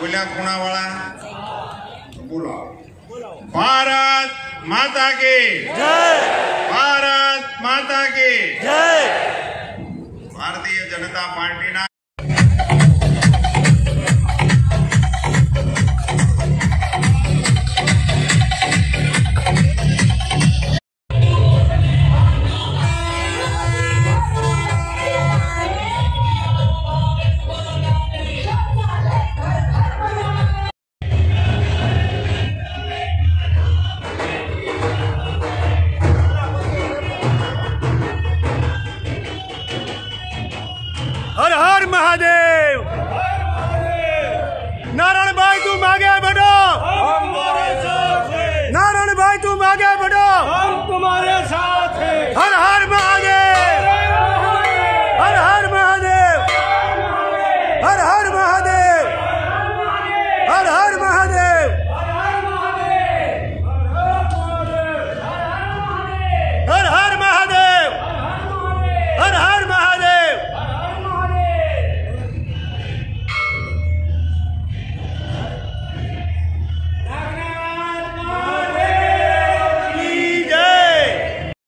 बोलिया खूणा वाला बोलो भारत माता के भारत माता के भारतीय जनता पार्टी न हर हर महादेव। नारायण भाई, तुम आगे बढ़ो। नारायण भाई, तुम आगे बढ़ो। हम तुम्हारे साथ हर हर महादेव। हर हर महादेव। हर हर महादेव। हर हर